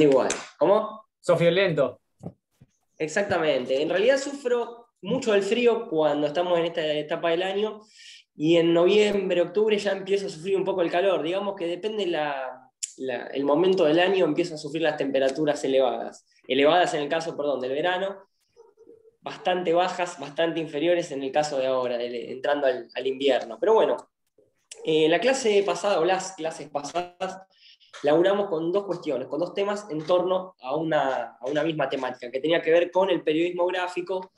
igual. ¿Cómo? Sos violento. Exactamente. En realidad sufro mucho del frío cuando estamos en esta etapa del año y en noviembre, octubre ya empiezo a sufrir un poco el calor. Digamos que depende el momento del año, empiezo a sufrir las temperaturas elevadas. Elevadas en el caso, perdón, del verano, bastante bajas, bastante inferiores en el caso de ahora, entrando al, invierno. Pero bueno, eh, la clase pasada o las clases pasadas laburamos con dos cuestiones, con dos temas en torno a una, misma temática, que tenía que ver con el periodismo gráfico,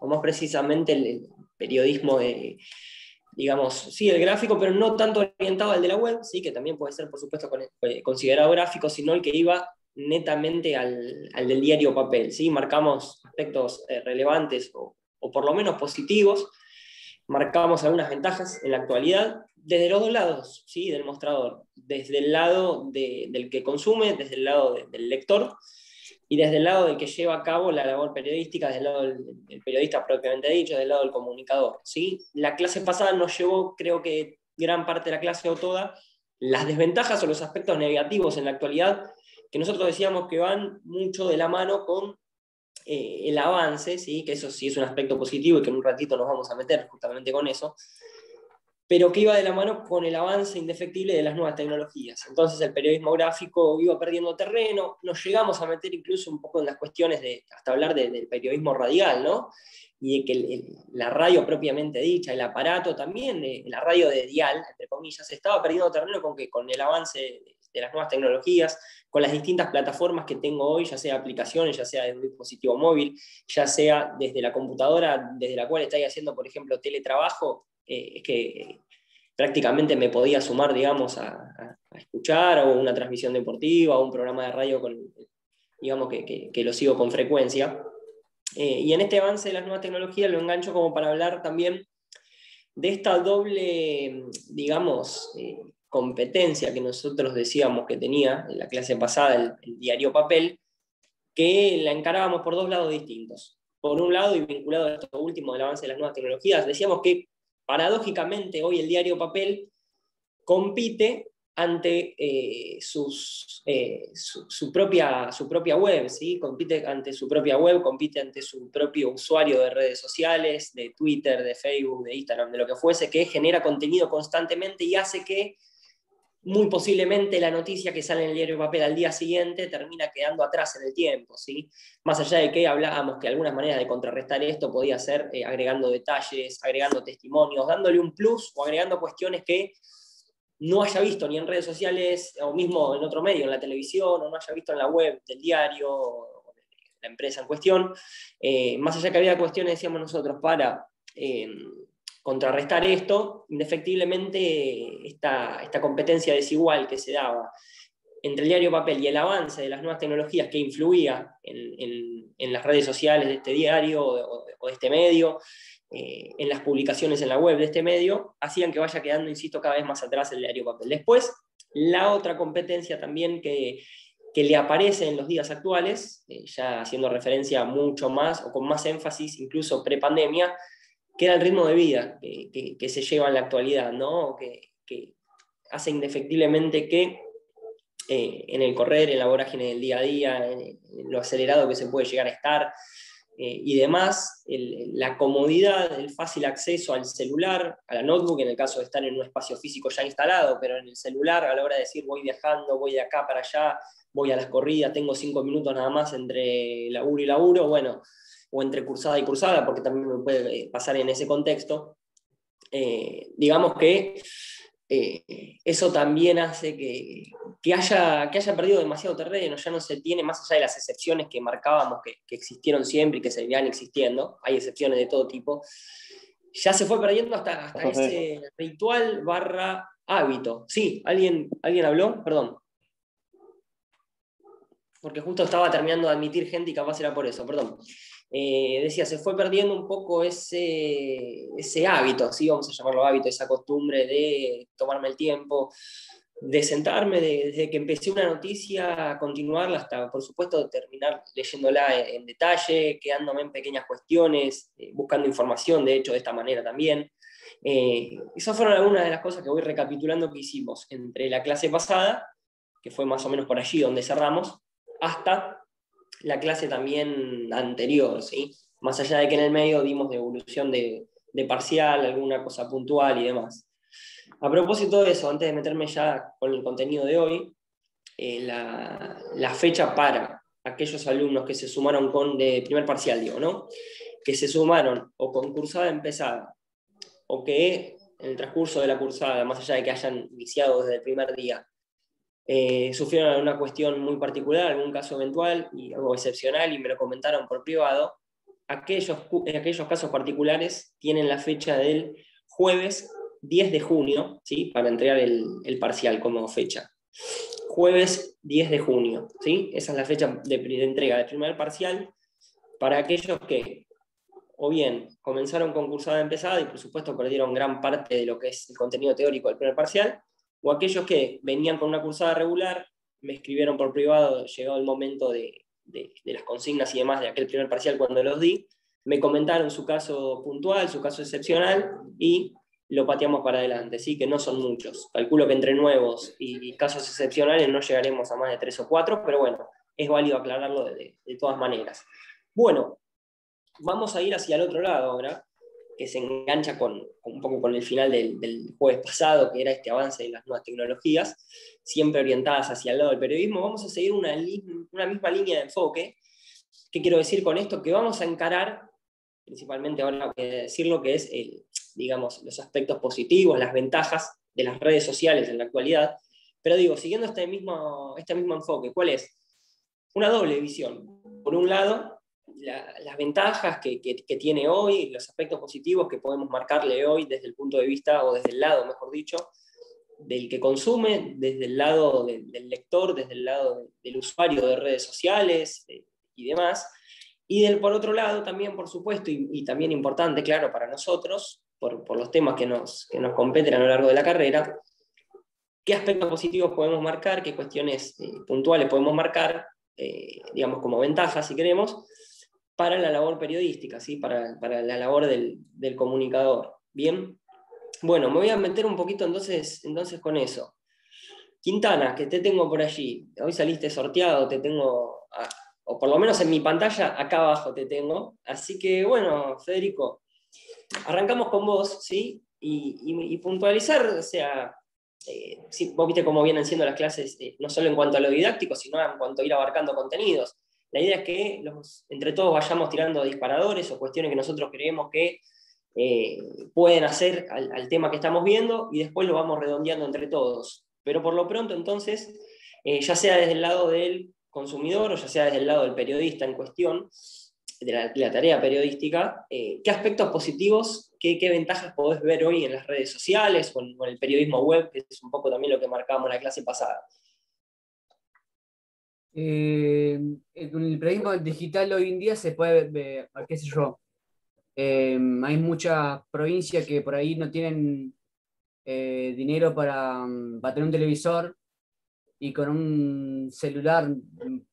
o más precisamente el, periodismo de, digamos, sí, el gráfico, pero no tanto orientado al de la web, sí, que también puede ser, por supuesto, eh, considerado gráfico, sino el que iba netamente al, del diario papel. ¿sí? Marcamos aspectos eh, relevantes o, o, por lo menos positivos, marcamos algunas ventajas en la actualidad desde los dos lados ¿sí? del mostrador, desde el lado del que consume, desde el lado del lector y desde el lado del que lleva a cabo la labor periodística, desde el lado del, periodista propiamente dicho, desde el lado del comunicador. ¿sí? La clase pasada nos llevó, creo que gran parte de la clase o toda, las desventajas o los aspectos negativos en la actualidad, que nosotros decíamos que van mucho de la mano con eh, el avance, ¿sí? que eso sí es un aspecto positivo y que en un ratito nos vamos a meter justamente con eso, pero que iba de la mano con el avance indefectible de las nuevas tecnologías. Entonces el periodismo gráfico iba perdiendo terreno, nos llegamos a meter incluso un poco en las cuestiones de, hasta hablar del periodismo radial, ¿no? Y de que la radio propiamente dicha, el aparato también, la radio de dial, entre comillas, estaba perdiendo terreno con, que, con el avance de las nuevas tecnologías, con las distintas plataformas que tengo hoy, ya sea aplicaciones, ya sea desde un dispositivo móvil, ya sea desde la computadora desde la cual estáis haciendo, por ejemplo, teletrabajo, eh, es que prácticamente me podía sumar, digamos, a, escuchar o una transmisión deportiva o un programa de radio digamos, que, lo sigo con frecuencia. Eh, y en este avance de las nuevas tecnologías lo engancho como para hablar también de esta doble, digamos, eh, competencia que nosotros decíamos que tenía en la clase pasada el, diario papel, que la encarábamos por dos lados distintos. Por un lado, y vinculado a esto último del avance de las nuevas tecnologías, decíamos que paradójicamente hoy el diario papel compite ante eh, sus, eh, su, propia, su propia web, ¿sí? compite ante su propia web, compite ante su propio usuario de redes sociales, de Twitter, de Facebook, de Instagram, de lo que fuese, que genera contenido constantemente y hace que muy posiblemente la noticia que sale en el diario papel al día siguiente termina quedando atrás en el tiempo, ¿sí? Más allá de que hablábamos que algunas maneras de contrarrestar esto podía ser eh, agregando detalles, agregando testimonios, dándole un plus o agregando cuestiones que no haya visto ni en redes sociales o mismo en otro medio, en la televisión, o no haya visto en la web del diario o de la empresa en cuestión. Eh, más allá que había cuestiones, decíamos nosotros, para... Eh, contrarrestar esto, indefectiblemente esta, esta competencia desigual que se daba entre el diario papel y el avance de las nuevas tecnologías que influía en, en, las redes sociales de este diario o, de este medio, eh, en las publicaciones en la web de este medio, hacían que vaya quedando, insisto, cada vez más atrás el diario papel. Después, la otra competencia también que, que le aparece en los días actuales, eh, ya haciendo referencia mucho más o con más énfasis, incluso pre-pandemia, que era el ritmo de vida que, se lleva en la actualidad, ¿no? que, hace indefectiblemente que eh, en el correr, en la vorágine del día a día, en, lo acelerado que se puede llegar a estar eh, y demás, la comodidad, el fácil acceso al celular, a la notebook, en el caso de estar en un espacio físico ya instalado, pero en el celular a la hora de decir voy viajando, voy de acá para allá, voy a las corridas, tengo cinco minutos nada más entre laburo y laburo, bueno, o entre cursada y cursada, porque también me puede eh, pasar en ese contexto, eh, digamos que eh, eso también hace que, haya, que haya perdido demasiado terreno, ya no se tiene, más allá de las excepciones que marcábamos que, existieron siempre y que seguirán existiendo, hay excepciones de todo tipo, ya se fue perdiendo hasta, hasta ese ritual barra hábito. Sí, ¿alguien, ¿alguien habló? Perdón porque justo estaba terminando de admitir gente y capaz era por eso, perdón. Eh, decía, se fue perdiendo un poco ese, ese hábito, así vamos a llamarlo hábito, esa costumbre de tomarme el tiempo, de sentarme desde que empecé una noticia a continuarla hasta, por supuesto, terminar leyéndola en, detalle, quedándome en pequeñas cuestiones, eh, buscando información, de hecho, de esta manera también. Eh, esas fueron algunas de las cosas que voy recapitulando que hicimos entre la clase pasada, que fue más o menos por allí donde cerramos, hasta la clase también anterior, ¿sí? Más allá de que en el medio dimos devolución de, de parcial, alguna cosa puntual y demás. A propósito de eso, antes de meterme ya con el contenido de hoy, eh, la, la, fecha para aquellos alumnos que se sumaron con de primer parcial, digo, ¿no? Que se sumaron o con cursada empezada, o que en el transcurso de la cursada, más allá de que hayan iniciado desde el primer día, eh, sufrieron alguna cuestión muy particular, algún caso eventual y algo excepcional y me lo comentaron por privado, aquellos, aquellos casos particulares tienen la fecha del jueves 10 de junio, ¿sí? para entregar el, el parcial como fecha. Jueves 10 de junio, ¿sí? esa es la fecha de, de entrega del primer parcial para aquellos que o bien comenzaron con cursada empezada y por supuesto perdieron gran parte de lo que es el contenido teórico del primer parcial, o aquellos que venían con una cursada regular, me escribieron por privado, llegado el momento de, de, las consignas y demás de aquel primer parcial cuando los di, me comentaron su caso puntual, su caso excepcional y lo pateamos para adelante, ¿sí? que no son muchos. Calculo que entre nuevos y casos excepcionales no llegaremos a más de tres o cuatro, pero bueno, es válido aclararlo de, de todas maneras. Bueno, vamos a ir hacia el otro lado ahora, que se engancha con, un poco con el final del, jueves pasado, que era este avance de las nuevas tecnologías, siempre orientadas hacia el lado del periodismo. Vamos a seguir una, misma línea de enfoque. ¿Qué quiero decir con esto? Que vamos a encarar, principalmente ahora voy decir lo que es el, digamos, los aspectos positivos, las ventajas de las redes sociales en la actualidad. Pero digo, siguiendo este mismo, este mismo enfoque, ¿cuál es? Una doble visión. Por un lado, la, las ventajas que, que, que, tiene hoy, los aspectos positivos que podemos marcarle hoy desde el punto de vista, o desde el lado, mejor dicho, del que consume, desde el lado de, del lector, desde el lado de, del usuario de redes sociales eh, y demás. Y del, por otro lado, también, por supuesto, y, y también importante, claro, para nosotros, por, por, los temas que nos, que nos competen a lo largo de la carrera, qué aspectos positivos podemos marcar, qué cuestiones eh, puntuales podemos marcar, eh, digamos, como ventajas, si queremos, para la labor periodística, ¿sí? para, para la labor del, del, comunicador. Bien, bueno, me voy a meter un poquito entonces, entonces con eso. Quintana, que te tengo por allí, hoy saliste sorteado, te tengo, o por lo menos en mi pantalla, acá abajo te tengo. Así que bueno, Federico, arrancamos con vos, ¿sí? Y, y, puntualizar, o sea, eh, vos viste cómo vienen siendo las clases, eh, no solo en cuanto a lo didáctico, sino en cuanto a ir abarcando contenidos. La idea es que los, entre todos vayamos tirando disparadores o cuestiones que nosotros creemos que eh, pueden hacer al, tema que estamos viendo y después lo vamos redondeando entre todos. Pero por lo pronto entonces, eh, ya sea desde el lado del consumidor o ya sea desde el lado del periodista en cuestión, de la, tarea periodística, eh, ¿qué aspectos positivos, qué, ventajas podés ver hoy en las redes sociales o o en el periodismo web, que es un poco también lo que marcábamos en la clase pasada? Eh, en el periodismo digital hoy en día se puede ver, qué sé yo, eh, hay muchas provincias que por ahí no tienen eh, dinero para, para, tener un televisor y con un celular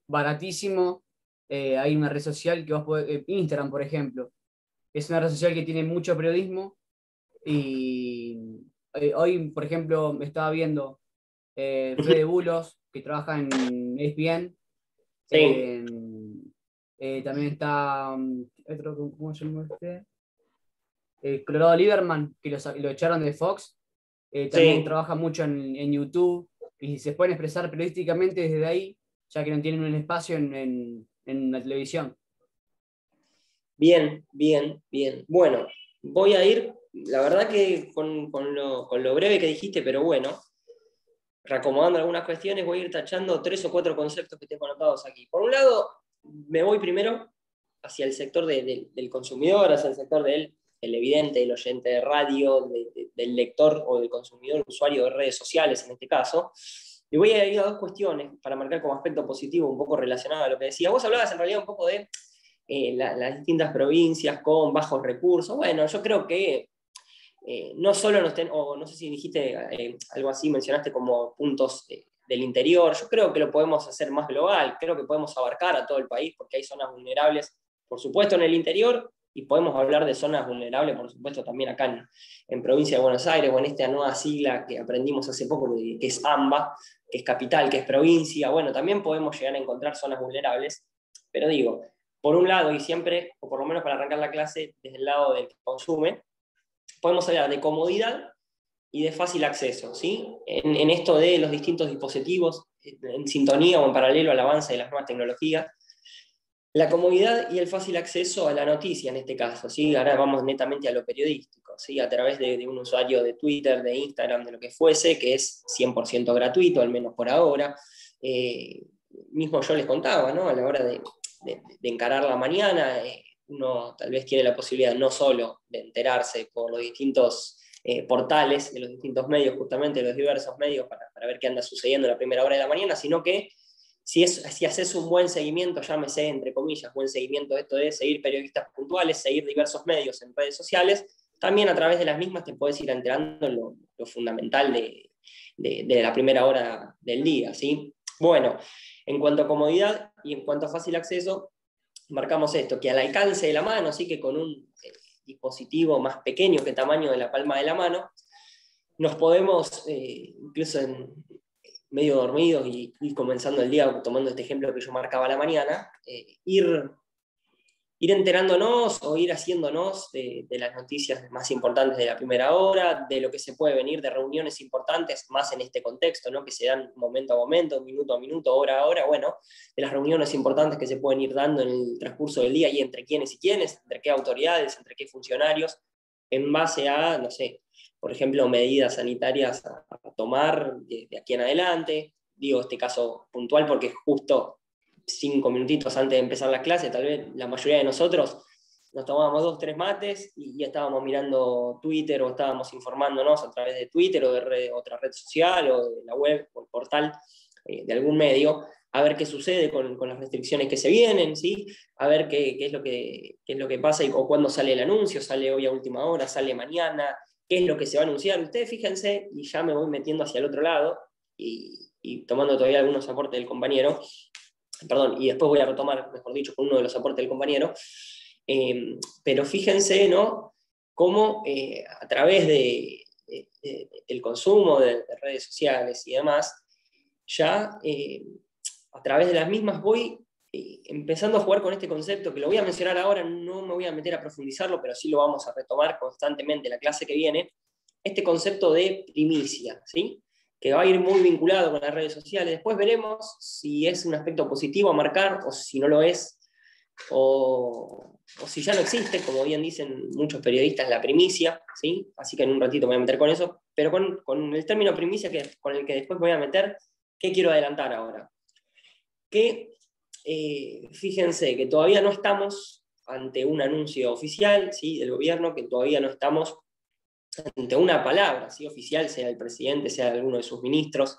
baratísimo eh, hay una red social que vos podés, eh, Instagram por ejemplo, es una red social que tiene mucho periodismo y eh, hoy por ejemplo me estaba viendo Fede Bulos que trabaja en ESPN. Sí. Eh, eh, también está otro, ¿cómo se llama este? Eh, Colorado Lieberman, que lo, lo, echaron de Fox. Eh, también sí. trabaja mucho en, en, YouTube y se pueden expresar periodísticamente desde ahí, ya que no tienen un espacio en, en, en la televisión. Bien, bien, bien. Bueno, voy a ir, la verdad que con, con, lo, con lo breve que dijiste, pero bueno, reacomodando algunas cuestiones, voy a ir tachando tres o cuatro conceptos que tengo anotados aquí. Por un lado, me voy primero hacia el sector de, de, del consumidor, hacia el sector del televidente, del oyente de radio, de, del lector o del consumidor, usuario de redes sociales en este caso. Y voy a ir a dos cuestiones para marcar como aspecto positivo, un poco relacionado a lo que decía. Vos hablabas en realidad un poco de eh, la, las distintas provincias con bajos recursos. Bueno, yo creo que eh, no solo no sé si dijiste eh, algo así, mencionaste como puntos eh, del interior, yo creo que lo podemos hacer más global, creo que podemos abarcar a todo el país porque hay zonas vulnerables, por supuesto en el interior, y podemos hablar de zonas vulnerables, por supuesto, también acá en, provincia de Buenos Aires, o en esta nueva sigla que aprendimos hace poco, que es AMBA, que es capital, que es provincia, bueno, también podemos llegar a encontrar zonas vulnerables, pero digo, por un lado, y siempre, o por lo menos para arrancar la clase, desde el lado del que consume, podemos hablar de comodidad y de fácil acceso, ¿sí? En, esto de los distintos dispositivos, en sintonía o en paralelo al avance de las nuevas tecnologías, la comodidad y el fácil acceso a la noticia en este caso, ¿sí? ahora vamos netamente a lo periodístico, ¿sí? a través de, un usuario de Twitter, de Instagram, de lo que fuese, que es 100% gratuito, al menos por ahora. Eh, mismo yo les contaba, ¿no? a la hora de, encarar la mañana, eh, uno tal vez tiene la posibilidad no solo de enterarse por los distintos eh, portales, de los distintos medios, justamente de los diversos medios, para, para ver qué anda sucediendo en la primera hora de la mañana, sino que si, es, si haces un buen seguimiento, llámese entre comillas, buen seguimiento, esto de seguir periodistas puntuales, seguir diversos medios en redes sociales, también a través de las mismas te puedes ir enterando lo, lo fundamental de, de, la primera hora del día. ¿sí? Bueno, en cuanto a comodidad y en cuanto a fácil acceso, marcamos esto, que al alcance de la mano, así que con un eh, dispositivo más pequeño que tamaño de la palma de la mano, nos podemos, eh, incluso en, medio dormidos y, comenzando el día, tomando este ejemplo que yo marcaba la mañana, eh, ir, ir enterándonos o ir haciéndonos de, las noticias más importantes de la primera hora, de lo que se puede venir de reuniones importantes, más en este contexto, ¿no? que se dan momento a momento, minuto a minuto, hora a hora, bueno, de las reuniones importantes que se pueden ir dando en el transcurso del día y entre quiénes y quiénes, entre qué autoridades, entre qué funcionarios, en base a, no sé, por ejemplo, medidas sanitarias a, tomar de, aquí en adelante. Digo este caso puntual porque justo cinco minutitos antes de empezar la clase, tal vez la mayoría de nosotros nos tomábamos dos, tres mates y ya estábamos mirando Twitter o estábamos informándonos a través de Twitter o de otra red social o de la web o el portal eh, de algún medio, a ver qué sucede con, las restricciones que se vienen, ¿sí? a ver qué, es lo que, es lo que pasa y, o cuándo sale el anuncio, sale hoy a última hora, sale mañana, qué es lo que se va a anunciar. Ustedes fíjense, y ya me voy metiendo hacia el otro lado y, tomando todavía algunos aportes del compañero, perdón, y después voy a retomar, mejor dicho, con uno de los aportes del compañero, em, pero fíjense, ¿no? Cómo eh, a través de, del consumo de, redes sociales y demás, ya eh, a través de las mismas voy empezando a jugar con este concepto, que lo voy a mencionar ahora, no me voy a meter a profundizarlo, pero sí lo vamos a retomar constantemente en la clase que viene, este concepto de primicia, ¿sí? Que va a ir muy vinculado con las redes sociales. Después veremos si es un aspecto positivo a marcar o si no lo es, o, si ya no existe, como bien dicen muchos periodistas, la primicia, ¿sí? así que en un ratito me voy a meter con eso, pero con, con el término primicia que, con el que después voy a meter, ¿qué quiero adelantar ahora? Que eh, fíjense que todavía no estamos ante un anuncio oficial ¿sí? del gobierno, que todavía no estamos ante una palabra ¿sí? oficial, sea el presidente, sea alguno de sus ministros,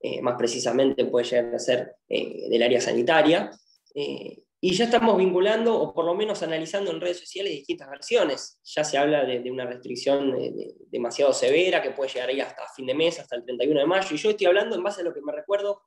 eh, más precisamente puede llegar a ser eh, del área sanitaria. y ya estamos vinculando, o por lo menos analizando en redes sociales distintas versiones. Ya se habla de, una restricción demasiado severa que puede llegar ahí hasta fin de mes, hasta el 31 de mayo. Y yo estoy hablando en base a lo que me recuerdo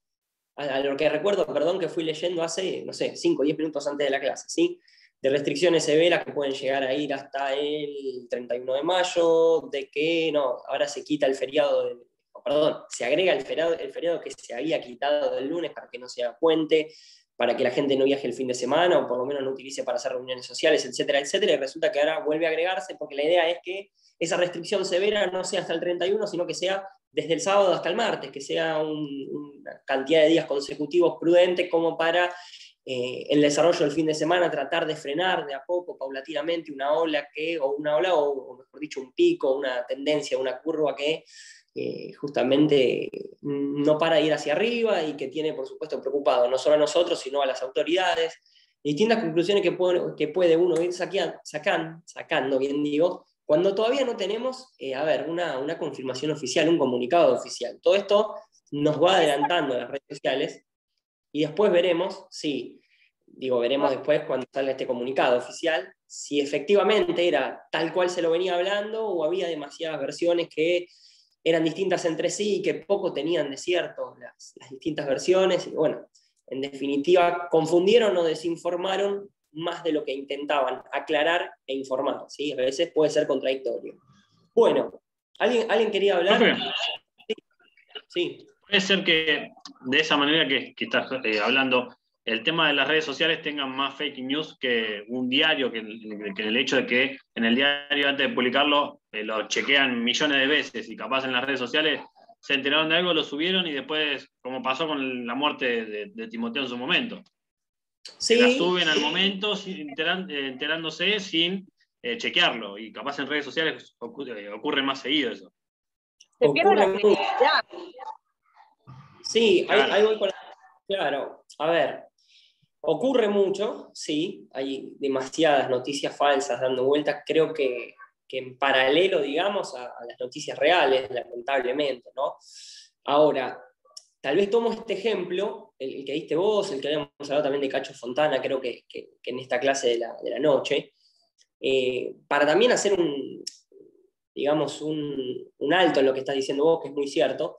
a, lo que recuerdo, perdón, que fui leyendo hace, no sé, 5 o 10 minutos antes de la clase, ¿sí? De restricciones severas que pueden llegar a ir hasta el 31 de mayo, de que, no, ahora se quita el feriado, perdón, se agrega el feriado, el feriado que se había quitado del lunes para que no sea puente, para que la gente no viaje el fin de semana o por lo menos no utilice para hacer reuniones sociales, etcétera, etcétera, y resulta que ahora vuelve a agregarse porque la idea es que esa restricción severa no sea hasta el 31, sino que sea desde el sábado hasta el martes, que sea una cantidad de días consecutivos prudente como para eh, el desarrollo del fin de semana tratar de frenar de a poco, paulatinamente, una ola que, o una ola, o, mejor dicho, un pico, una tendencia, una curva que eh, justamente no para de ir hacia arriba y que tiene, por supuesto, preocupado no solo a nosotros, sino a las autoridades. Distintas conclusiones que puede, que puede uno ir sacando, sacando, bien digo, cuando todavía no tenemos, eh, a ver, una, una, confirmación oficial, un comunicado oficial. Todo esto nos va adelantando las redes sociales y después veremos si, digo, veremos después cuando salga este comunicado oficial, si efectivamente era tal cual se lo venía hablando o había demasiadas versiones que eran distintas entre sí y que poco tenían de cierto las, las distintas versiones. Y bueno, en definitiva, confundieron o desinformaron más de lo que intentaban aclarar e informar. ¿sí? A veces puede ser contradictorio. Bueno, ¿alguien, ¿alguien quería hablar? Sí. Puede ser que de esa manera que, estás eh, hablando, el tema de las redes sociales tengan más fake news que un diario, que, el hecho de que en el diario antes de publicarlo eh, lo chequean millones de veces y capaz en las redes sociales se enteraron de algo, lo subieron y después, como pasó con la muerte de, Timoteo en su momento. Sí. la suben al momento eh, enterándose sin chequearlo y capaz en redes sociales ocurre, más seguido eso. Se pierde la credibilidad. Sí, ahí, voy con Claro, a ver, ocurre mucho, sí, hay demasiadas noticias falsas dando vueltas, creo que, en paralelo, digamos, a, las noticias reales, lamentablemente, ¿no? Ahora, tal vez tomo este ejemplo, el, que diste vos, el que habíamos hablado también de Cacho Fontana, creo que, en esta clase de la, noche, eh, para también hacer un, digamos, un, un, alto en lo que estás diciendo vos, que es muy cierto,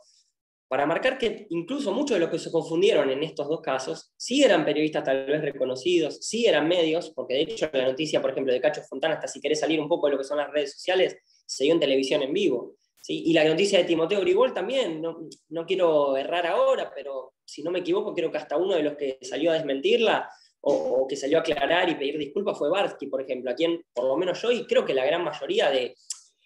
para marcar que incluso muchos de los que se confundieron en estos dos casos, sí eran periodistas tal vez reconocidos, sí eran medios, porque de hecho la noticia, por ejemplo, de Cacho Fontana, hasta si querés salir un poco de lo que son las redes sociales, se dio en televisión en vivo. ¿sí? Y la noticia de Timoteo Grigol también, no, no quiero errar ahora, pero si no me equivoco, creo que hasta uno de los que salió a desmentirla o, que salió a aclarar y pedir disculpas fue Barsky, por ejemplo, a quien por lo menos yo y creo que la gran mayoría de,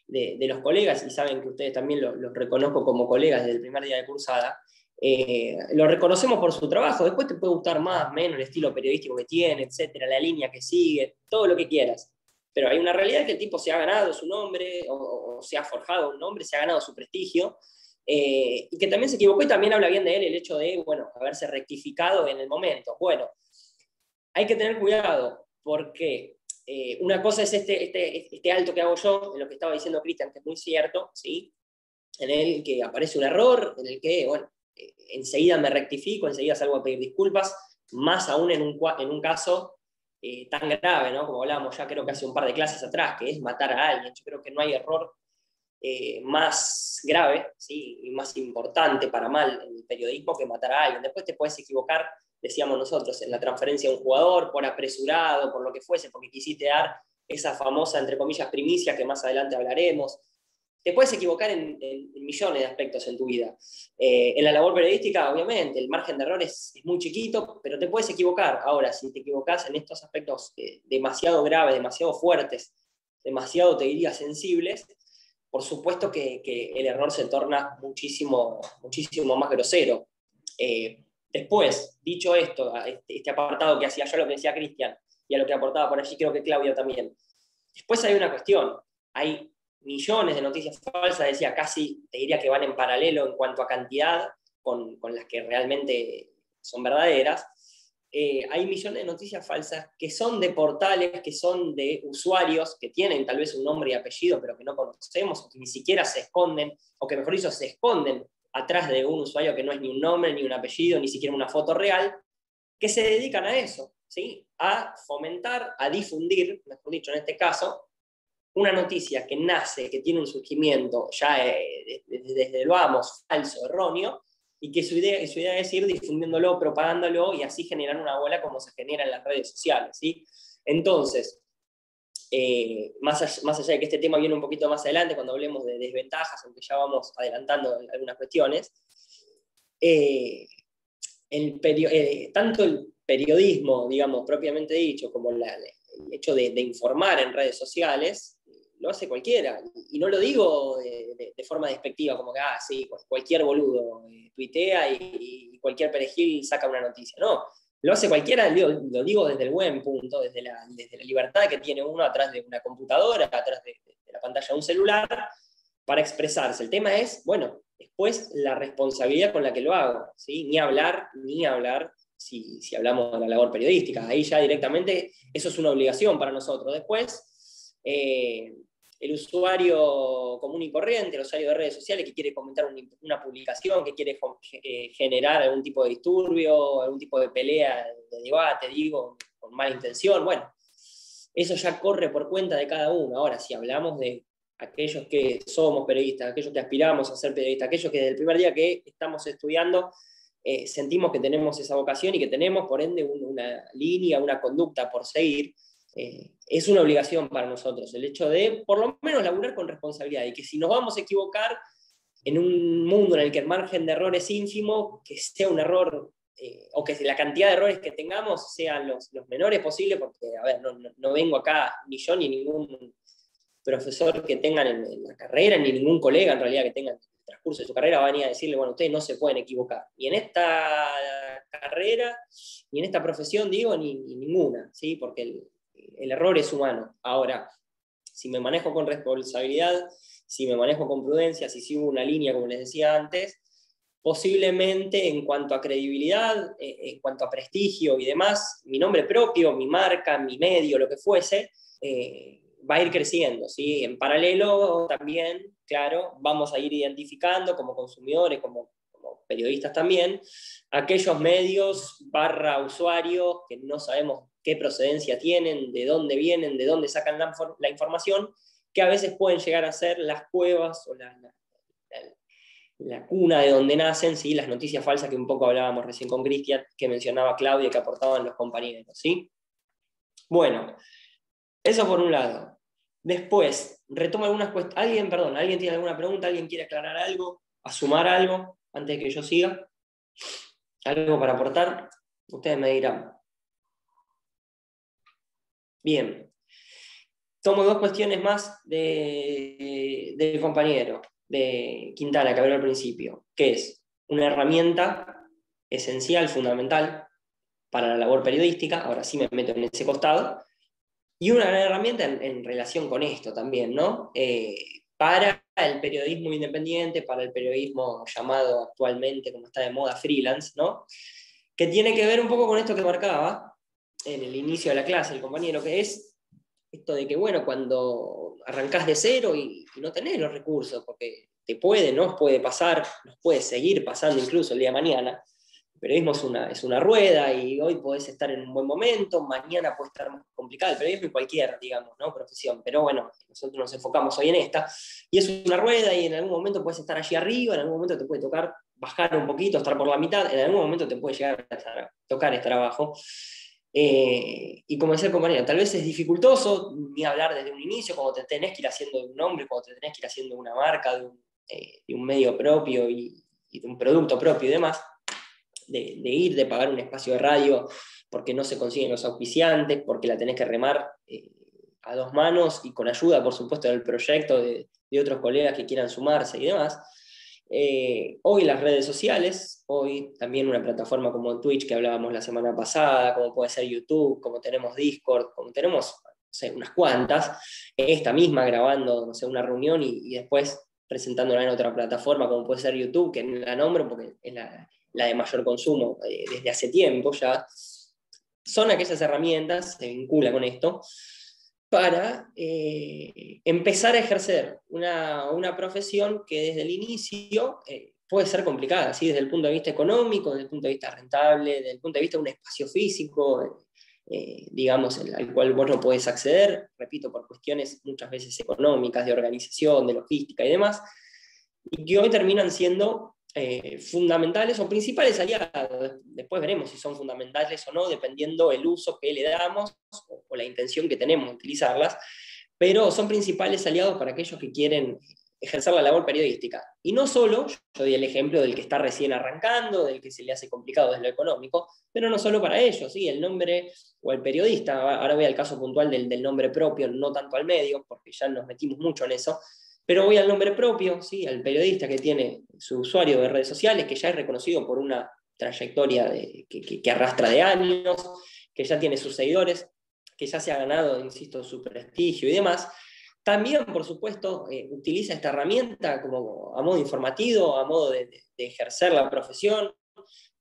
de, los colegas, y saben que ustedes también los reconozco como colegas desde el primer día de cursada, eh, lo reconocemos por su trabajo. Después te puede gustar más, menos el estilo periodístico que tiene, etcétera, la línea que sigue, todo lo que quieras. Pero hay una realidad que el tipo se ha ganado su nombre, o, se ha forjado un nombre, se ha ganado su prestigio, eh, y que también se equivocó y también habla bien de él el hecho de, bueno, haberse rectificado en el momento. Bueno, hay que tener cuidado, porque eh, una cosa es este, este, este, alto que hago yo, en lo que estaba diciendo Cristian, que es muy cierto, ¿sí? en el que aparece un error, en el que, bueno, eh, enseguida me rectifico, enseguida salgo a pedir disculpas, más aún en un, en un caso eh, tan grave, ¿no? como hablábamos ya creo que hace un par de clases atrás, que es matar a alguien. Yo creo que no hay error más grave ¿sí? y más importante para mal en el periodismo que matar a alguien. Después te puedes equivocar decíamos nosotros, en la transferencia de un jugador, por apresurado, por lo que fuese, porque quisiste dar esa famosa, entre comillas, primicia que más adelante hablaremos. Te puedes equivocar en, millones de aspectos en tu vida. Eh, en la labor periodística, obviamente, el margen de error es, muy chiquito, pero te puedes equivocar. Ahora, si te equivocas en estos aspectos eh, demasiado graves, demasiado fuertes, demasiado, te diría, sensibles, por supuesto que, el error se torna muchísimo, muchísimo más grosero. Eh, Después, dicho esto, este, este, apartado que hacía yo, lo que decía Cristian, y a lo que aportaba por allí, creo que Claudio también. Después hay una cuestión, hay millones de noticias falsas, decía, casi te diría que van en paralelo en cuanto a cantidad con, las que realmente son verdaderas. Eh, hay millones de noticias falsas que son de portales, que son de usuarios que tienen tal vez un nombre y apellido, pero que no conocemos, o que ni siquiera se esconden, o que mejor dicho se esconden atrás de un usuario que no es ni un nombre, ni un apellido, ni siquiera una foto real, que se dedican a eso, ¿sí? a fomentar, a difundir, mejor dicho en este caso, una noticia que nace, que tiene un surgimiento ya eh, desde, el vamos, falso, erróneo, y que su idea, su idea es ir difundiéndolo, propagándolo y así generar una bola como se genera en las redes sociales. ¿sí? Entonces, eh, más, allá, de que este tema viene un poquito más adelante, cuando hablemos de desventajas, aunque ya vamos adelantando algunas cuestiones, eh, el eh, tanto el periodismo, digamos, propiamente dicho, como el hecho de, informar en redes sociales, lo hace cualquiera. Y no lo digo de, forma despectiva, como que, ah, sí, cualquier boludo tuitea y, y cualquier perejil saca una noticia. No, lo hace cualquiera, lo, digo desde el buen punto, desde la, desde la libertad que tiene uno atrás de una computadora, atrás de, la pantalla de un celular, para expresarse. El tema es, bueno, después la responsabilidad con la que lo hago, ¿sí? Ni hablar, ni hablar, si, si hablamos de la labor periodística, ahí ya directamente eso es una obligación para nosotros. Después, eh, el usuario común y corriente, el usuario de redes sociales que quiere comentar una publicación, que quiere eh, generar algún tipo de disturbio, algún tipo de pelea, de debate, digo, con mala intención, bueno, eso ya corre por cuenta de cada uno. Ahora, si hablamos de aquellos que somos periodistas, aquellos que aspiramos a ser periodistas, aquellos que desde el primer día que estamos estudiando eh, sentimos que tenemos esa vocación y que tenemos, por ende, una línea, una conducta por seguir, eh, es una obligación para nosotros el hecho de, por lo menos, laburar con responsabilidad y que si nos vamos a equivocar en un mundo en el que el margen de error es ínfimo, que sea un error eh, o que la cantidad de errores que tengamos sean los, menores posibles, porque, a ver, no, vengo acá ni yo ni ningún profesor que tengan en, la carrera, ni ningún colega en realidad que tengan transcurso de su carrera van a ir a decirle, bueno, ustedes no se pueden equivocar, ni en esta carrera, ni en esta profesión, digo, ni, ninguna, ¿sí? porque el, el, error es humano. Ahora, si me manejo con responsabilidad, si me manejo con prudencia, si sigo una línea, como les decía antes, posiblemente en cuanto a credibilidad, eh, en cuanto a prestigio y demás, mi nombre propio, mi marca, mi medio, lo que fuese, eh, va a ir creciendo. ¿sí? En paralelo también, claro, vamos a ir identificando como consumidores, como, periodistas también, aquellos medios barra usuarios que no sabemos qué procedencia tienen, de dónde vienen, de dónde sacan la, información, que a veces pueden llegar a ser las cuevas o la, cuna de donde nacen ¿sí? las noticias falsas que un poco hablábamos recién con Cristian, que mencionaba Claudia, que aportaban los compañeros. ¿sí? Bueno, eso por un lado. Después, retomo algunas cuestiones. ¿Alguien, perdón, alguien tiene alguna pregunta? ¿Alguien quiere aclarar algo? ¿Asumar algo antes de que yo siga? ¿Algo para aportar? Ustedes me dirán. Bien. Tomo dos cuestiones más del compañero, de Quintana, que habló al principio, que es una herramienta esencial, fundamental para la labor periodística, ahora sí me meto en ese costado, y una gran herramienta en, relación con esto también, ¿no? Eh, para el periodismo independiente, para el periodismo llamado actualmente, como está de moda, freelance, ¿no? Que tiene que ver un poco con esto que marcaba en el inicio de la clase el compañero, que es esto de que, bueno, cuando arrancás de cero y, y no tenés los recursos, porque te puede, nos puede pasar, nos puede seguir pasando incluso el día de mañana, periodismo es una, es una rueda y hoy podés estar en un buen momento, mañana puede estar más complicado. El periodismo es cualquier, digamos, ¿no? profesión, pero bueno, nosotros nos enfocamos hoy en esta. Y es una rueda y en algún momento puedes estar allí arriba, en algún momento te puede tocar bajar un poquito, estar por la mitad, en algún momento te puede llegar a tocar estar abajo. Eh, y como decía el compañero, tal vez es dificultoso ni hablar desde un inicio, cuando te tenés que ir haciendo de un nombre, cuando te tenés que ir haciendo una marca, de un, eh, de un medio propio y, y de un producto propio y demás de, ir, de pagar un espacio de radio porque no se consiguen los auspiciantes, porque la tenés que remar eh, a dos manos y con ayuda, por supuesto, del proyecto de, otros colegas que quieran sumarse y demás. Eh, hoy las redes sociales, hoy también una plataforma como Twitch que hablábamos la semana pasada, como puede ser YouTube, como tenemos Discord, como tenemos unas cuantas, esta misma grabando no sé, una reunión y, después presentándola en otra plataforma como puede ser YouTube, que la nombro porque es la, la de mayor consumo eh, desde hace tiempo ya, son aquellas herramientas, se vincula con esto, para eh, empezar a ejercer una, profesión que desde el inicio eh, puede ser complicada, ¿sí? desde el punto de vista económico, desde el punto de vista rentable, desde el punto de vista de un espacio físico, digamos, al cual vos no podés acceder, repito, por cuestiones muchas veces económicas, de organización, de logística y demás, y que hoy terminan siendo eh, fundamentales o principales aliados. Después veremos si son fundamentales o no, dependiendo el uso que le damos o, la intención que tenemos de utilizarlas, pero son principales aliados para aquellos que quieren ejercer la labor periodística. Y no solo, yo di el ejemplo del que está recién arrancando, del que se le hace complicado desde lo económico, pero no solo para ellos, ¿sí? el nombre o el periodista, ahora voy al caso puntual del, del nombre propio, no tanto al medio, porque ya nos metimos mucho en eso, pero voy al nombre propio, ¿sí? al periodista que tiene su usuario de redes sociales, que ya es reconocido por una trayectoria que, arrastra de años, que ya tiene sus seguidores, que ya se ha ganado, insisto, su prestigio y demás. También, por supuesto, eh, utiliza esta herramienta como a modo informativo, a modo de ejercer la profesión,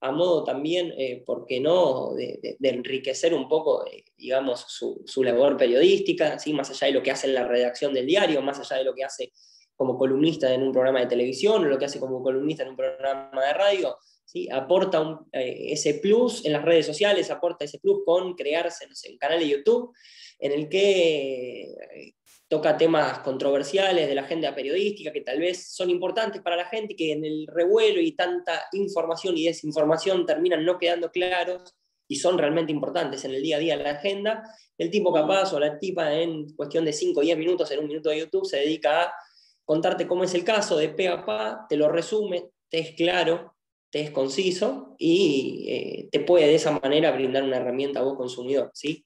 a modo también, eh, ¿por qué no?, de, enriquecer un poco, eh, digamos, su, labor periodística, ¿sí? más allá de lo que hace en la redacción del diario, más allá de lo que hace como columnista en un programa de televisión, o lo que hace como columnista en un programa de radio, ¿sí? aporta eh, ese plus en las redes sociales, aporta ese plus con crearse no sé, un canal de YouTube en el que eh, toca temas controversiales de la agenda periodística que tal vez son importantes para la gente y que en el revuelo y tanta información y desinformación terminan no quedando claros y son realmente importantes en el día a día de la agenda, el tipo capaz o la tipa en cuestión de 5 o 10 minutos en un minuto de YouTube se dedica a contarte cómo es el caso de pe a pa, te lo resume, te es claro, te es conciso y eh, te puede de esa manera brindar una herramienta a vos consumidor. ¿sí?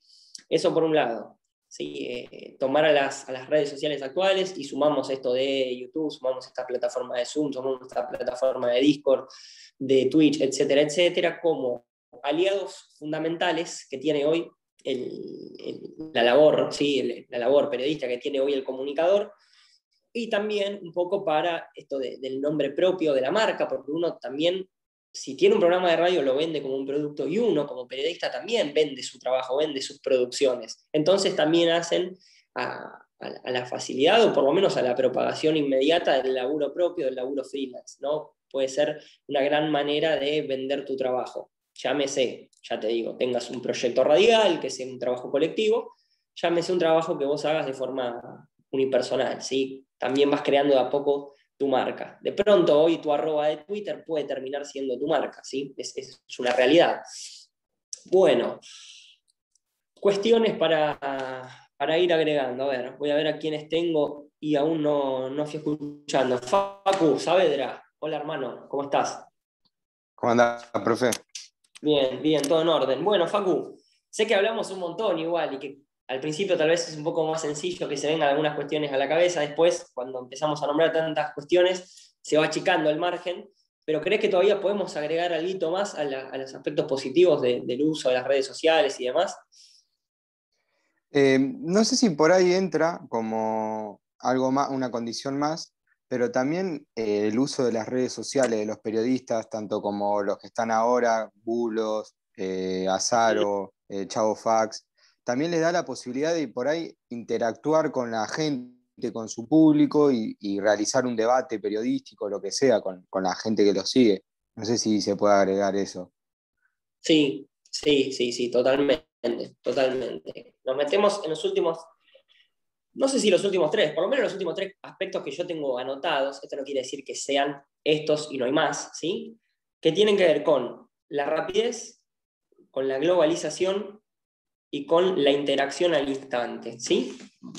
Eso por un lado. ¿Sí? Eh, tomar a las, a las, redes sociales actuales y sumamos esto de YouTube, sumamos esta plataforma de Zoom, sumamos esta plataforma de Discord, de Twitch, etcétera, etcétera, como aliados fundamentales que tiene hoy la labor, ¿sí? la labor periodista que tiene hoy el comunicador, y también un poco para esto del nombre propio de la marca, porque uno también, si tiene un programa de radio, lo vende como un producto y uno como periodista también vende su trabajo, vende sus producciones. Entonces también hacen a, la facilidad o por lo menos a la propagación inmediata del laburo propio, del laburo freelance, ¿no? Puede ser una gran manera de vender tu trabajo. Llámese, ya te digo, tengas un proyecto radial, que sea un trabajo colectivo, llámese un trabajo que vos hagas de forma unipersonal, ¿sí? También vas creando de a poco tu marca. De pronto hoy tu arroba de Twitter puede terminar siendo tu marca, ¿sí? Es, una realidad. Bueno, cuestiones para, para, ir agregando. A ver, voy a ver a quienes tengo y aún no, no fui escuchando. Facu Saavedra, hola hermano, ¿cómo estás? ¿Cómo andás, profe? Bien, bien, todo en orden. Bueno, Facu, sé que hablamos un montón igual y que al principio tal vez es un poco más sencillo que se vengan algunas cuestiones a la cabeza, después cuando empezamos a nombrar tantas cuestiones se va achicando el margen, pero ¿crees que todavía podemos agregar algo más a, los aspectos positivos del uso de las redes sociales y demás? Eh, no sé si por ahí entra como algo más, una condición más, pero también eh, el uso de las redes sociales de los periodistas, tanto como los que están ahora, Bulos, eh, Azaro, Chavo Fax, también les da la posibilidad de por ahí interactuar con la gente, con su público y, realizar un debate periodístico, lo que sea, con, la gente que los sigue. No sé si se puede agregar eso. Sí, sí, sí, sí, totalmente, totalmente. Nos metemos en los últimos, no sé si los últimos tres, por lo menos los últimos tres aspectos que yo tengo anotados, esto no quiere decir que sean estos y no hay más, ¿sí? Que tienen que ver con la rapidez, con la globalización y con la interacción al instante, ¿sí?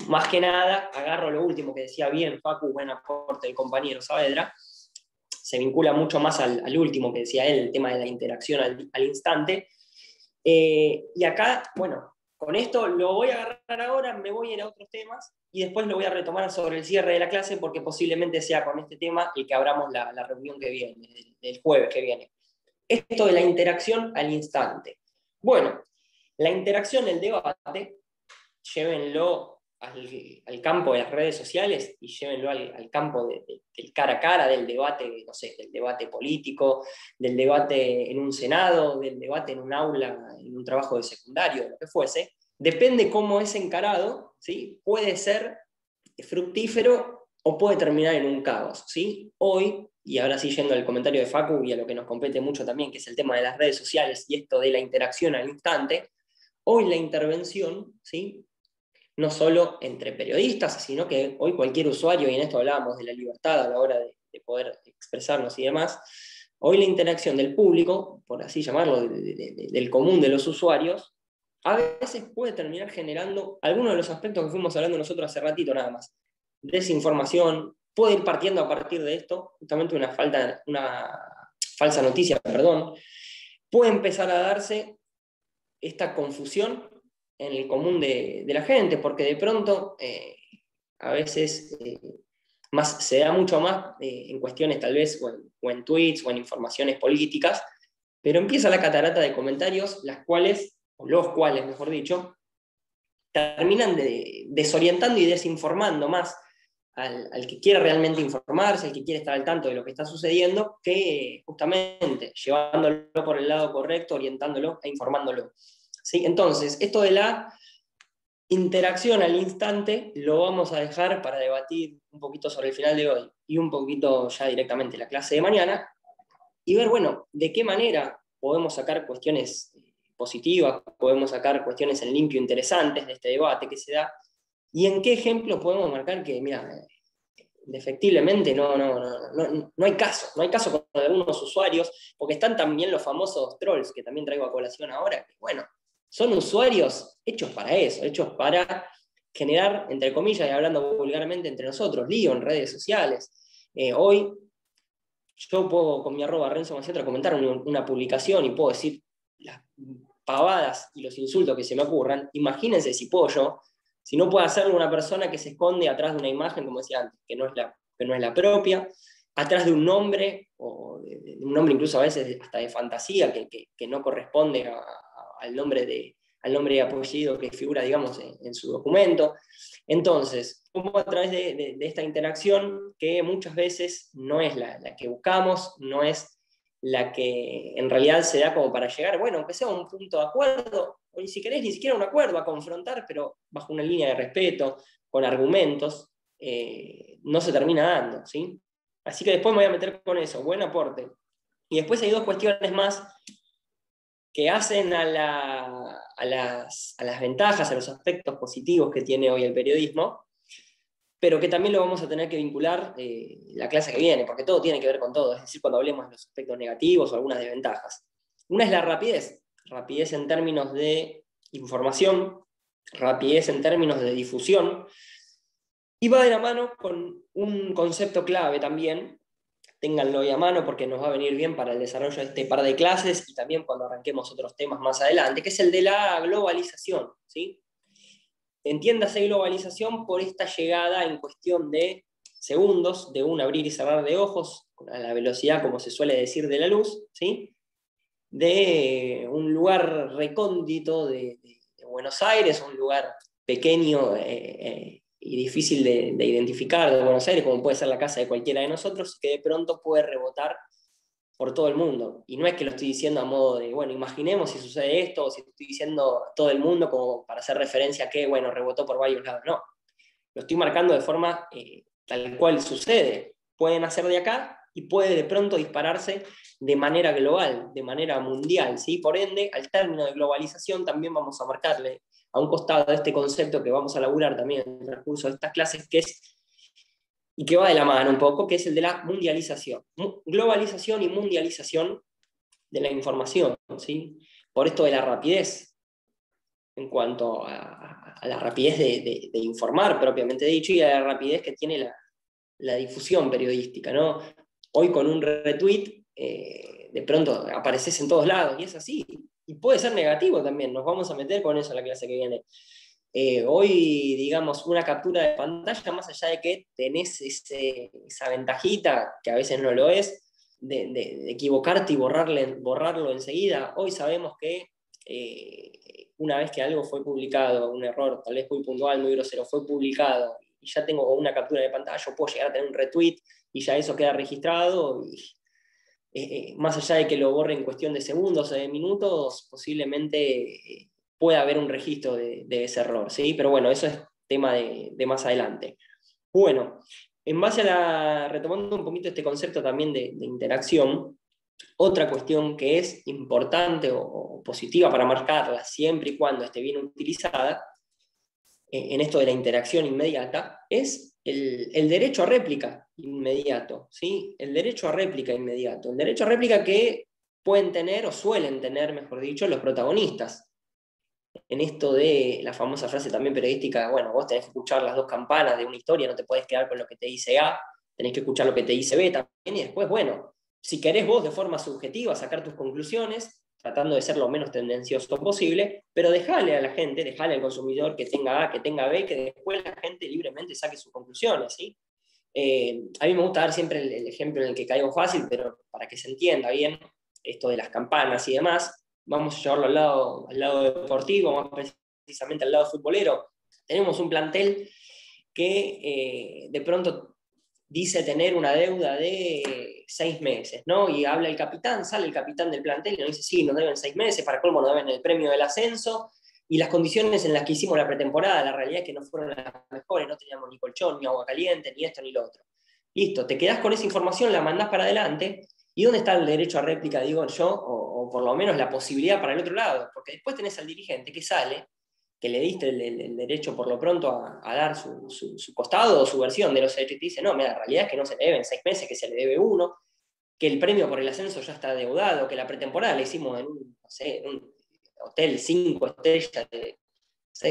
Más que nada, agarro lo último que decía bien Facu, buen aporte del compañero Saavedra, se vincula mucho más al, último que decía él, el tema de la interacción al, instante. Eh, y acá, bueno, con esto lo voy a agarrar ahora, me voy a ir a otros temas y después lo voy a retomar sobre el cierre de la clase porque posiblemente sea con este tema el que abramos la, reunión que viene, el jueves que viene. Esto de la interacción al instante. Bueno, la interacción, el debate, llévenlo al, campo de las redes sociales y llévenlo al, campo del cara a cara, del debate, no sé, del debate político, del debate en un senado, del debate en un aula, en un trabajo de secundario, lo que fuese. Depende cómo es encarado, ¿sí? puede ser fructífero o puede terminar en un caos. ¿sí? Hoy, y ahora sí yendo al comentario de Facu y a lo que nos compete mucho también, que es el tema de las redes sociales y esto de la interacción al instante, Hoy la intervención, ¿sí? no solo entre periodistas, sino que hoy cualquier usuario, y en esto hablábamos de la libertad a la hora de, poder expresarnos y demás, hoy la interacción del público, por así llamarlo, del común de los usuarios, a veces puede terminar generando algunos de los aspectos que fuimos hablando nosotros hace ratito nada más. Desinformación, puede ir partiendo a partir de esto, justamente una, falta, una falsa noticia, perdón, puede empezar a darse esta confusión en el común de, la gente, porque de pronto eh, a veces eh, más, se da mucho más eh, en cuestiones tal vez o en, tweets o en informaciones políticas, pero empieza la catarata de comentarios, las cuales, o los cuales, mejor dicho, terminan desorientando y desinformando más al, que quiere realmente informarse, al que quiere estar al tanto de lo que está sucediendo, que justamente llevándolo por el lado correcto, orientándolo e informándolo. ¿Sí? Entonces, esto de la interacción al instante lo vamos a dejar para debatir un poquito sobre el final de hoy y un poquito ya directamente la clase de mañana. y ver, bueno, de qué manera podemos sacar cuestiones positivas, podemos sacar cuestiones en limpio interesantes de este debate que se da, y en qué ejemplo podemos marcar que, mira, defectiblemente no, no, no, no, hay caso, no hay caso con algunos usuarios, porque están también los famosos trolls, que también traigo a colación ahora, que bueno, son usuarios hechos para eso, hechos para generar, entre comillas, y hablando vulgarmente entre nosotros, lío en redes sociales. Eh, hoy yo puedo con mi arroba Renzo Maciatra comentar una, publicación y puedo decir las pavadas y los insultos que se me ocurran. Imagínense si puedo yo, si no puedo hacerlo una persona que se esconde atrás de una imagen, como decía antes, que no es la, que no es la propia, atrás de un nombre, o de, un nombre incluso a veces hasta de fantasía, que, que, no corresponde al nombre de, al nombre y apellido que figura, digamos, en, su documento. Entonces, como a través de, esta interacción, que muchas veces no es la, que buscamos, no es la que en realidad se da como para llegar, bueno, aunque sea un punto de acuerdo, o ni si querés ni siquiera un acuerdo a confrontar, pero bajo una línea de respeto, con argumentos, eh, no se termina dando, ¿sí? Así que después me voy a meter con eso, buen aporte. Y después hay dos cuestiones más que hacen a, las, ventajas, a los aspectos positivos que tiene hoy el periodismo, pero que también lo vamos a tener que vincular eh, la clase que viene, porque todo tiene que ver con todo, es decir, cuando hablemos de los aspectos negativos o algunas desventajas. Una es la rapidez, rapidez en términos de información, rapidez en términos de difusión, y va de la mano con un concepto clave también, ténganlo ahí a mano porque nos va a venir bien para el desarrollo de este par de clases y también cuando arranquemos otros temas más adelante, que es el de la globalización. ¿sí? Entiéndase globalización por esta llegada en cuestión de segundos, de un abrir y cerrar de ojos, a la velocidad, como se suele decir, de la luz, ¿sí? de un lugar recóndito de, Buenos Aires, un lugar pequeño eh, eh, y difícil de, identificar de Buenos Aires, como puede ser la casa de cualquiera de nosotros, que de pronto puede rebotar por todo el mundo. Y no es que lo estoy diciendo a modo de, bueno, imaginemos si sucede esto, o si estoy diciendo todo el mundo como para hacer referencia a que, bueno, rebotó por varios lados. No, lo estoy marcando de forma eh, tal cual sucede. Pueden hacer de acá y puede de pronto dispararse de manera global, de manera mundial. ¿sí? Por ende, al término de globalización también vamos a marcarle a un costado de este concepto que vamos a laburar también en el transcurso de estas clases, que es, y que va de la mano un poco, que es el de la mundialización. Globalización y mundialización de la información, ¿sí? Por esto de la rapidez, en cuanto a, la rapidez de, informar propiamente dicho y a la rapidez que tiene la, difusión periodística, ¿no? Hoy con un retweet, eh, de pronto apareces en todos lados, y es así, y puede ser negativo también, nos vamos a meter con eso en la clase que viene. Eh, hoy, digamos, una captura de pantalla, más allá de que tenés esa ventajita, que a veces no lo es, de, equivocarte y borrarle, borrarlo enseguida, hoy sabemos que eh, una vez que algo fue publicado, un error tal vez muy puntual, muy grosero, fue publicado, y ya tengo una captura de pantalla, yo puedo llegar a tener un retweet y ya eso queda registrado y eh, más allá de que lo borre en cuestión de segundos o de minutos, posiblemente eh, pueda haber un registro de, ese error, ¿sí? Pero bueno, eso es tema de, más adelante. Bueno, en base a la, retomando un poquito este concepto también de, interacción, otra cuestión que es importante o, positiva para marcarla siempre y cuando esté bien utilizada, en esto de la interacción inmediata, es el, derecho a réplica inmediato, ¿sí? El derecho a réplica inmediato. El derecho a réplica que pueden tener o suelen tener, mejor dicho, los protagonistas. En esto de la famosa frase también periodística, bueno, vos tenés que escuchar las dos campanas de una historia, no te puedes quedar con lo que te dice A, tenés que escuchar lo que te dice B también, y después, bueno, si querés vos de forma subjetiva sacar tus conclusiones, tratando de ser lo menos tendencioso posible, pero dejale a la gente, dejale al consumidor que tenga A, que tenga B, que después la gente libremente saque sus conclusiones. ¿sí? Eh, a mí me gusta dar siempre el, ejemplo en el que caigo fácil, pero para que se entienda bien esto de las campanas y demás, vamos a llevarlo al lado, al lado deportivo, más precisamente al lado futbolero. Tenemos un plantel que eh, de pronto dice tener una deuda de seis meses, ¿no? Y habla el capitán, sale el capitán del plantel y nos dice, sí, nos deben seis meses, para colmo nos deben el premio del ascenso, y las condiciones en las que hicimos la pretemporada, la realidad es que no fueron las mejores, no teníamos ni colchón, ni agua caliente, ni esto, ni lo otro. Listo, te quedás con esa información, la mandás para adelante, ¿Y dónde está el derecho a réplica, digo yo, o, por lo menos la posibilidad para el otro lado? Porque después tenés al dirigente que sale, que le diste el, derecho por lo pronto a, dar su, costado o su versión de los hechos y te dice, no, mira, la realidad es que no se le deben seis meses, que se le debe uno, que el premio por el ascenso ya está deudado, que la pretemporada la hicimos en un, hotel cinco estrellas de,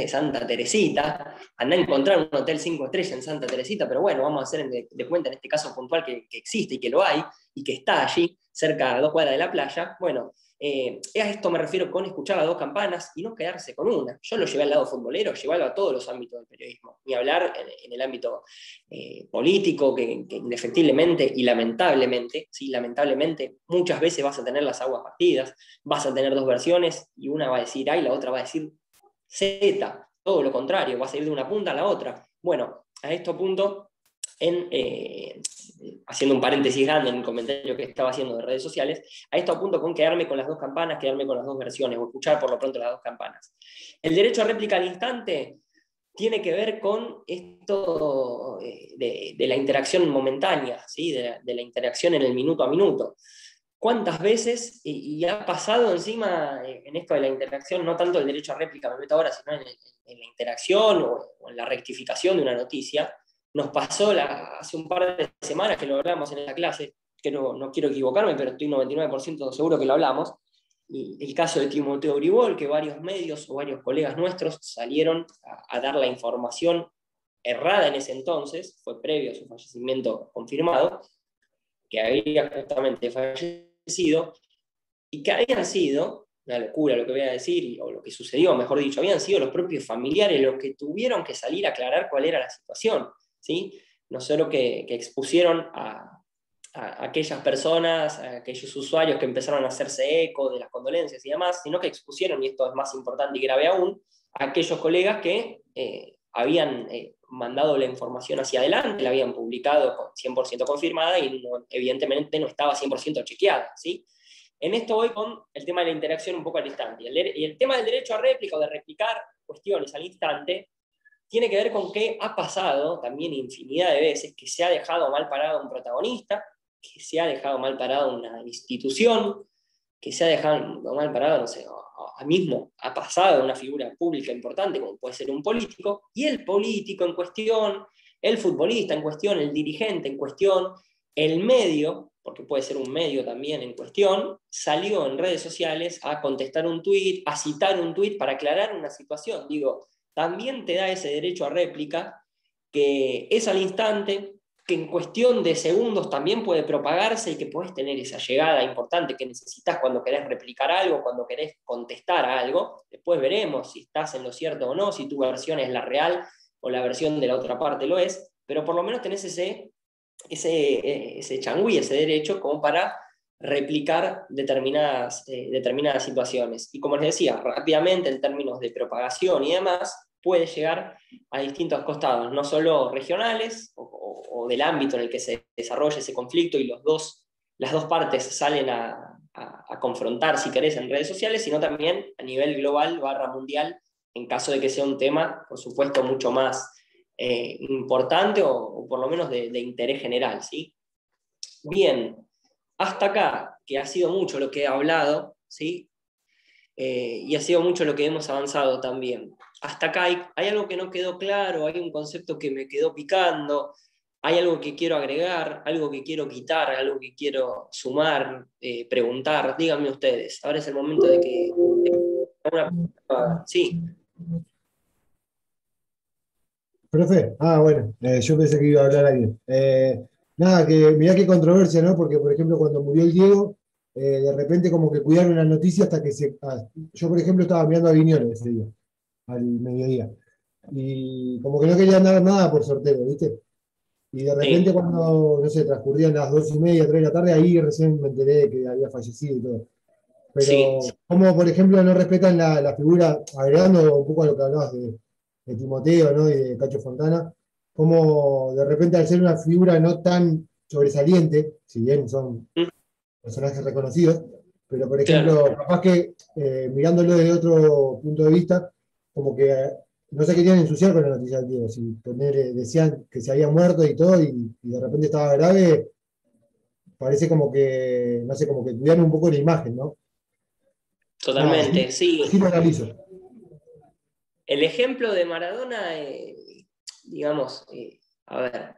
Santa Teresita, anda a encontrar un hotel cinco estrellas en Santa Teresita, pero bueno, vamos a hacer de, cuenta en este caso puntual que, existe y que lo hay y que está allí, cerca a dos cuadras de la playa. Bueno, eh, a esto me refiero con escuchar a dos campanas y no quedarse con una. Yo lo llevé al lado futbolero, llevarlo a todos los ámbitos del periodismo, ni hablar en, el ámbito eh, político, que, indefectiblemente y lamentablemente, sí, lamentablemente, muchas veces vas a tener las aguas partidas, vas a tener dos versiones y una va a decir A y la otra va a decir Z, todo lo contrario, va a salir de una punta a la otra. Bueno, a este punto, en, eh, haciendo un paréntesis grande en el comentario que estaba haciendo de redes sociales, a esto apunto con quedarme con las dos campanas, quedarme con las dos versiones, o escuchar por lo pronto las dos campanas. El derecho a réplica al instante tiene que ver con esto eh, de, la interacción momentánea, ¿sí? de, la, interacción en el minuto a minuto cuántas veces, y, ha pasado encima eh, en esto de la interacción, no tanto el derecho a réplica, me meto ahora, sino en, la interacción o, en la rectificación de una noticia, nos pasó hace un par de semanas que lo hablamos en esa clase, que no, quiero equivocarme, pero estoy 99% seguro que lo hablamos, y el caso de Timoteo Uribol, que varios medios o varios colegas nuestros salieron a, a dar la información errada en ese entonces, fue previo a su fallecimiento confirmado, que había justamente fallecido y que habían sido, una locura lo que voy a decir, o lo que sucedió, mejor dicho, habían sido los propios familiares los que tuvieron que salir a aclarar cuál era la situación, ¿sí? No solo que, expusieron a, aquellas personas, a aquellos usuarios que empezaron a hacerse eco de las condolencias y demás, sino que expusieron, y esto es más importante y grave aún, a aquellos colegas que eh, habían eh, mandado la información hacia adelante, la habían publicado 100% confirmada y evidentemente no estaba 100% chequeada. ¿sí? En esto voy con el tema de la interacción un poco al instante. Y el, tema del derecho a réplica o de replicar cuestiones al instante tiene que ver con que ha pasado también infinidad de veces que se ha dejado mal parado un protagonista, que se ha dejado mal parado una institución, que se ha dejado mal parado, no sé, a mismo ha pasado una figura pública importante como puede ser un político, y el político en cuestión, el futbolista en cuestión, el dirigente en cuestión, el medio, porque puede ser un medio también en cuestión, salió en redes sociales a contestar un tuit, a citar un tuit para aclarar una situación. Digo, también te da ese derecho a réplica que es al instante, que en cuestión de segundos también puede propagarse y que puedes tener esa llegada importante que necesitas cuando querés replicar algo, cuando querés contestar a algo. Después veremos si estás en lo cierto o no, si tu versión es la real o la versión de la otra parte lo es, pero por lo menos tenés ese, ese, ese changüí, ese derecho como para replicar determinadas, eh, determinadas situaciones. Y como les decía, rápidamente en términos de propagación y demás, puede llegar a distintos costados, no solo regionales o, del ámbito en el que se desarrolla ese conflicto y dos, las dos partes salen a, confrontar, si querés, en redes sociales, sino también a nivel global barra mundial, en caso de que sea un tema, por supuesto, mucho más eh, importante o, por lo menos de, interés general. ¿sí? Bien, hasta acá, que ha sido mucho lo que he hablado, ¿sí? Eh, y ha sido mucho lo que hemos avanzado también hasta acá hay, algo que no quedó claro, hay un concepto que me quedó picando, hay algo que quiero agregar, algo que quiero quitar, algo que quiero sumar, eh, preguntar. Díganme ustedes. Ahora es el momento de que. Sí. Profe, ah, bueno, eh, yo pensé que iba a hablar alguien. Eh, nada, que mirá qué controversia, ¿no? Porque, por ejemplo, cuando murió el Diego, de repente como que cuidaron la noticia hasta que se... Ah, yo, por ejemplo, estaba mirando a Viñoles ese día al mediodía. Y como que no querían dar nada por sorteo, ¿viste? Y de repente cuando, no sé, transcurrían las dos y media, tres de la tarde, ahí recién me enteré de que había fallecido y todo. Pero como, por ejemplo, no respetan la, figura, agregando un poco a lo que hablabas de, Timoteo ¿no? y de Cacho Fontana, como de repente al ser una figura no tan sobresaliente, si bien son mm. personajes reconocidos, pero por ejemplo, capaz que eh, mirándolo desde otro punto de vista, como que no se querían ensuciar con la noticia del Diego. Si poner, eh, decían que se había muerto y todo, y, de repente estaba grave, parece como que, no sé, como que cuidan un poco la imagen, ¿no? Totalmente, sí. Sí lo analizo. El ejemplo de Maradona, eh, digamos, eh, a ver,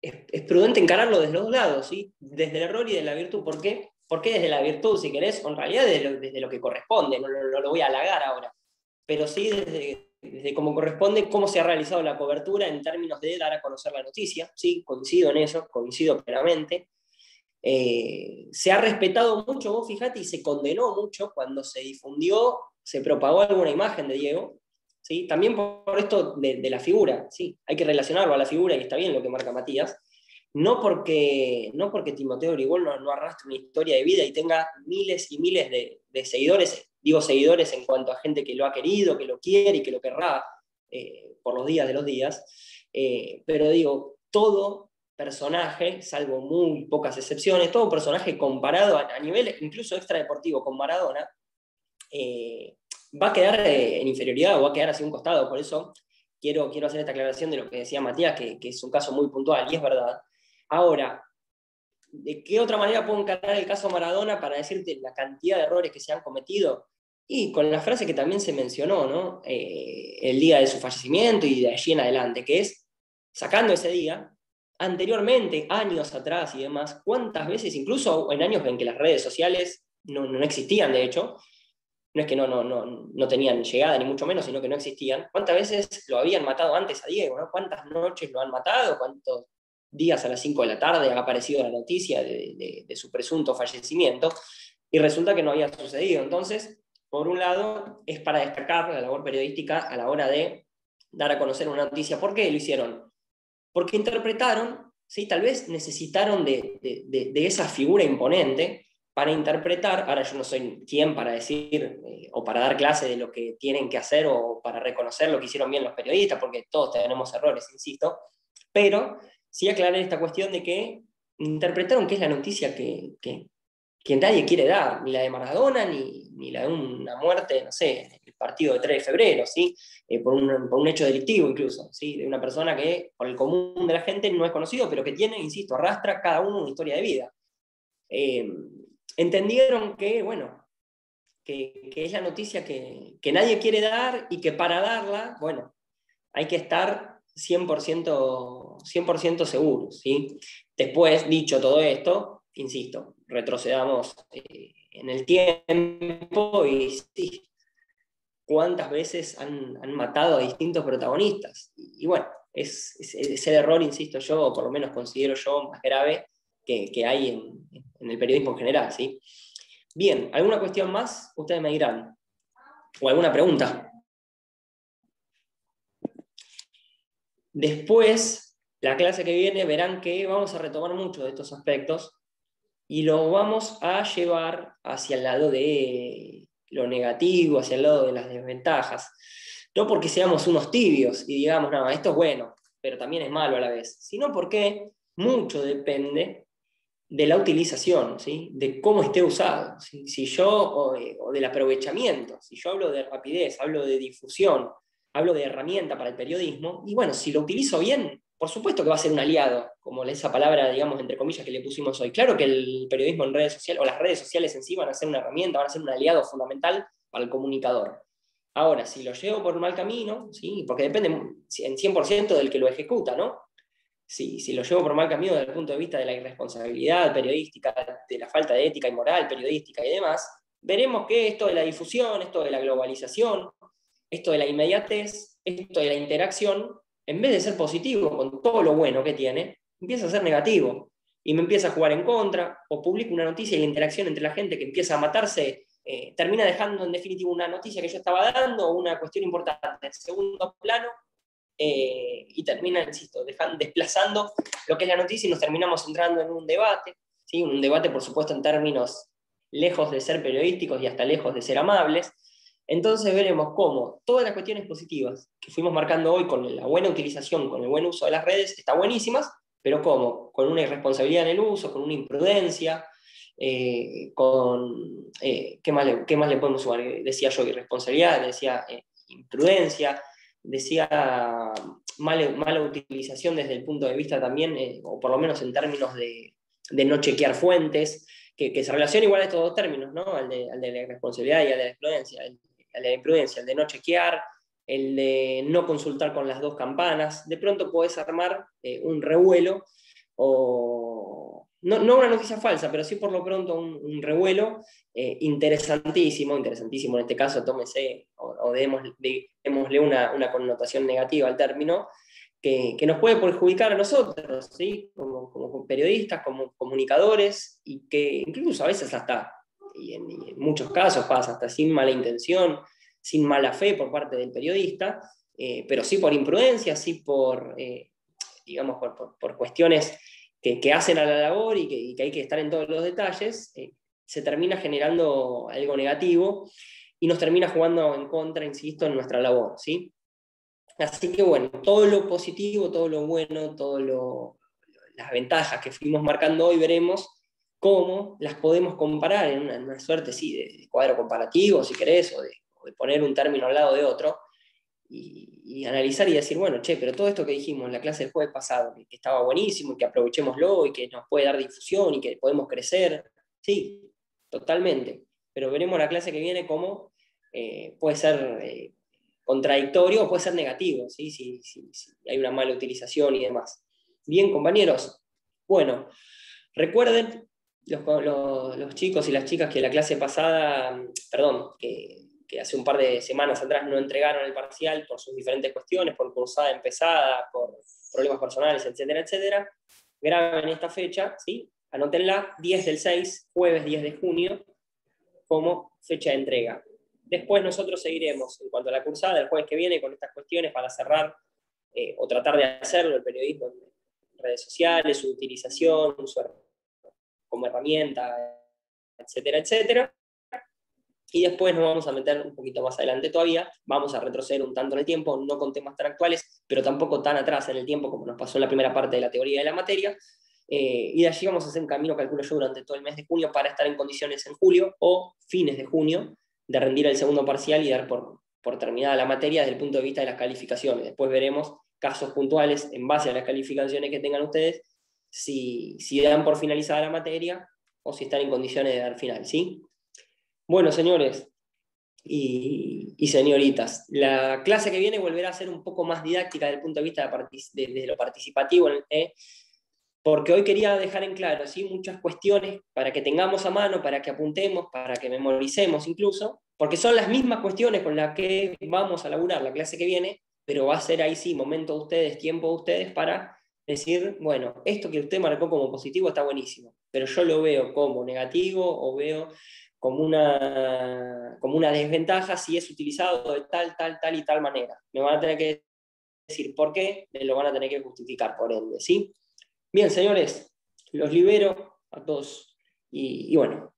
es, prudente encararlo desde los dos lados, ¿sí? Desde el error y de la virtud. ¿Por qué? ¿Por qué desde la virtud, si querés? en realidad desde lo, que corresponde, no, lo voy a halagar ahora, pero sí desde, desde cómo corresponde, cómo se ha realizado la cobertura en términos de dar a conocer la noticia, sí, coincido en eso, coincido plenamente. Eh, se ha respetado mucho, vos fijate, y se condenó mucho cuando se difundió, se propagó alguna imagen de Diego, ¿sí? también por esto de, la figura, ¿sí? hay que relacionarlo a la figura y está bien lo que marca Matías, no porque, no porque Timoteo Grigol no, no arrastre una historia de vida y tenga miles y miles de, de seguidores digo seguidores en cuanto a gente que lo ha querido, que lo quiere y que lo querrá eh, por los días de los días, eh, pero digo, todo personaje, salvo muy pocas excepciones, todo personaje comparado a, nivel incluso extradeportivo con Maradona, eh, va a quedar en inferioridad o va a quedar así un costado, por eso quiero, quiero hacer esta aclaración de lo que decía Matías, que es un caso muy puntual y es verdad. Ahora, ¿De qué otra manera puedo encarar el caso Maradona para decirte la cantidad de errores que se han cometido? Y con la frase que también se mencionó, ¿no? Eh, el día de su fallecimiento y de allí en adelante, que es, sacando ese día, anteriormente, años atrás y demás, cuántas veces, incluso en años en que las redes sociales no, no existían, de hecho, no es que no, no, no, no, tenían llegada, ni mucho menos, sino que no existían, cuántas veces lo habían matado antes a Diego, cuántas noches lo han matado, cuántos días a las 5 de la tarde ha aparecido la noticia de, su presunto fallecimiento y resulta que no había sucedido. Entonces, por un lado, es para destacar la labor periodística a la hora de dar a conocer una noticia. ¿Por qué lo hicieron? Porque interpretaron, ¿sí? tal vez necesitaron de, esa figura imponente para interpretar, ahora yo no soy quien para decir eh, o para dar clase de lo que tienen que hacer o para reconocer lo que hicieron bien los periodistas, porque todos tenemos errores, insisto, pero sí aclarar esta cuestión de que interpretaron que es la noticia que, que, nadie quiere dar, ni la de Maradona, ni, ni, la de una muerte, no sé, el partido de 3 de febrero, ¿sí? Eh, por, un, por, un, hecho delictivo incluso, ¿sí? de una persona que por el común de la gente no es conocido, pero que tiene, insisto, arrastra cada uno una historia de vida. Eh, entendieron que, bueno, que, que, es la noticia que, que nadie quiere dar y que para darla, bueno, hay que estar 100%, 100 seguros. ¿sí? Después, dicho todo esto, insisto, retrocedamos eh, en el tiempo y sí, cuántas veces han, matado a distintos protagonistas. Y, bueno, es, el error, insisto yo, o por lo menos considero yo, más grave que, hay en, en, el periodismo en general. ¿sí? Bien, ¿alguna cuestión más? Ustedes me dirán. ¿O alguna pregunta? Después, la clase que viene, verán que vamos a retomar muchos de estos aspectos y los vamos a llevar hacia el lado de lo negativo, hacia el lado de las desventajas. No porque seamos unos tibios y digamos, no, esto es bueno, pero también es malo a la vez, sino porque mucho depende de la utilización, de cómo esté usado. Si yo, o, o, del aprovechamiento, si yo hablo de rapidez, hablo de difusión, hablo de herramienta para el periodismo, y bueno, si lo utilizo bien, por supuesto que va a ser un aliado, como esa palabra, digamos, entre comillas, que le pusimos hoy. Claro que el periodismo en redes sociales, o las redes sociales en sí, van a ser una herramienta, van a ser un aliado fundamental para el comunicador. Ahora, si lo llevo por un mal camino, ¿sí? porque depende en 100% del que lo ejecuta, ¿no? Si, si lo llevo por mal camino desde el punto de vista de la irresponsabilidad periodística, de la falta de ética y moral periodística y demás, veremos que esto de la difusión, esto de la globalización, esto de la inmediatez, esto de la interacción, en vez de ser positivo con todo lo bueno que tiene, empieza a ser negativo y me empieza a jugar en contra, o publico una noticia y la interacción entre la gente que empieza a matarse eh, termina dejando en definitiva una noticia que yo estaba dando, una cuestión importante en segundo plano, eh, y termina, insisto, desplazando lo que es la noticia y nos terminamos entrando en un debate, ¿sí? un debate por supuesto en términos lejos de ser periodísticos y hasta lejos de ser amables, entonces veremos cómo todas las cuestiones positivas que fuimos marcando hoy con la buena utilización, con el buen uso de las redes, están buenísimas, pero cómo, con una irresponsabilidad en el uso, con una imprudencia, eh, con... Eh, ¿qué, más le, ¿qué, más le, podemos sumar? Decía yo irresponsabilidad, decía eh, imprudencia, decía mala, mala, utilización desde el punto de vista también, o por lo menos en términos de, de no chequear fuentes, que, se relaciona igual a estos dos términos, ¿no? Al de, la responsabilidad y al de la imprudencia, de la imprudencia, el de no chequear, el de no consultar con las dos campanas, de pronto puedes armar eh, un revuelo o no, una noticia falsa, pero sí por lo pronto un, revuelo eh, interesantísimo, interesantísimo en este caso, tómese o, démosle una, una, connotación negativa al término, que, nos puede perjudicar a nosotros, ¿sí? como, periodistas, como comunicadores, y que incluso a veces hasta, y en, muchos casos pasa hasta sin mala intención, sin mala fe por parte del periodista, eh, pero sí por imprudencia, sí por, eh, digamos, por, cuestiones que, hacen a la labor y que, hay que estar en todos los detalles, eh, se termina generando algo negativo y nos termina jugando en contra, insisto, en nuestra labor. ¿sí? Así que bueno, todo lo positivo, todo lo bueno, todas las ventajas que fuimos marcando hoy, veremos cómo las podemos comparar en una, suerte sí, de, cuadro comparativo, si querés, o de, poner un término al lado de otro, y, analizar y decir, bueno, che, pero todo esto que dijimos en la clase del jueves pasado, que, estaba buenísimo, y que aprovechémoslo, y que nos puede dar difusión, y que podemos crecer, sí, totalmente. Pero veremos la clase que viene cómo eh, puede ser... Eh, contradictorio o puede ser negativo, ¿sí? Si, hay una mala utilización y demás. Bien, compañeros. Bueno, recuerden los, chicos y las chicas que la clase pasada, perdón, que, hace un par de semanas atrás no entregaron el parcial por sus diferentes cuestiones, por cursada empezada, por problemas personales, etcétera, etcétera, graben esta fecha, ¿sí? Anótenla, 10 del 6, jueves 10 de junio, como fecha de entrega. Después nosotros seguiremos en cuanto a la cursada del jueves que viene con estas cuestiones para cerrar eh, o tratar de hacerlo, el periodismo en redes sociales, su utilización, como herramienta, etcétera, etcétera. Y después nos vamos a meter un poquito más adelante todavía, vamos a retroceder un tanto en el tiempo, no con temas tan actuales, pero tampoco tan atrás en el tiempo como nos pasó en la primera parte de la teoría de la materia. Eh, y de allí vamos a hacer un camino, calculo yo, durante todo el mes de junio para estar en condiciones en julio o fines de junio de rendir el segundo parcial y dar por, por terminada la materia desde el punto de vista de las calificaciones. Después veremos casos puntuales en base a las calificaciones que tengan ustedes, si, si dan por finalizada la materia o si están en condiciones de dar final, ¿sí? Bueno, señores y, señoritas, la clase que viene volverá a ser un poco más didáctica desde el punto de vista de, lo participativo, ¿eh? porque hoy quería dejar en claro ¿sí? muchas cuestiones para que tengamos a mano, para que apuntemos, para que memoricemos incluso, porque son las mismas cuestiones con las que vamos a laburar la clase que viene, pero va a ser ahí sí momento de ustedes, tiempo de ustedes para decir, bueno, esto que usted marcó como positivo está buenísimo, pero yo lo veo como negativo o veo como una, como una desventaja si es utilizado de tal, tal, tal y tal manera. Me van a tener que decir por qué, me lo van a tener que justificar por ende, ¿sí? Bien, señores, los libero a todos y, bueno,